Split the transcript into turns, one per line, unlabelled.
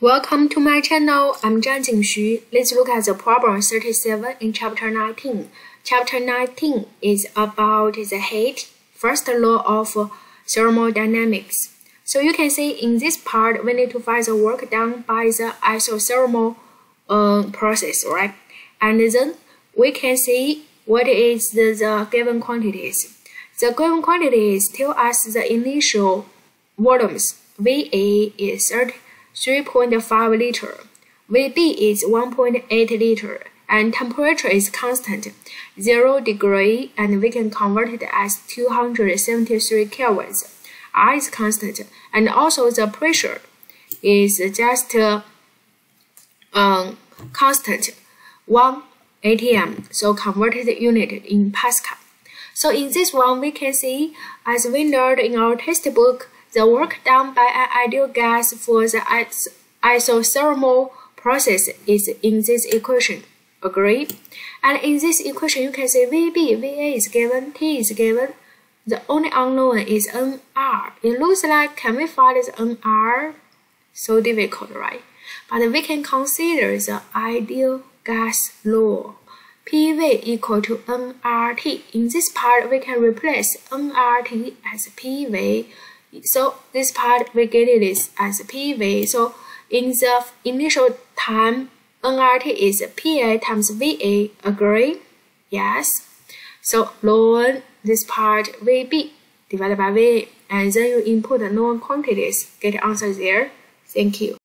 Welcome to my channel. I'm Zhangjin Xu. Let's look at the problem 37 in chapter 19. Chapter 19 is about the heat, first law of thermodynamics. So you can see in this part, we need to find the work done by the isothermal uh, process, right? And then we can see what is the, the given quantities. The given quantities tell us the initial volumes. VA is 30 3.5 liter. VB is 1.8 liter and temperature is constant, 0 degree and we can convert it as 273 kelvins. R is constant and also the pressure is just uh, um, constant 1 atm so converted unit in Pascal. So in this one we can see as we learned in our textbook the work done by an ideal gas for the isothermal process is in this equation. Agree? And in this equation, you can say VB, VA is given, T is given. The only unknown is NR. It looks like, can we find this NR? So difficult, right? But we can consider the ideal gas law. PV equal to nRT. In this part, we can replace nRT as PV so this part we get it is as PV. So in the initial time, nRT is PA times VA. Agree? Yes. So learn this part VB divided by VA, and then you input the known quantities. Get answer there. Thank you.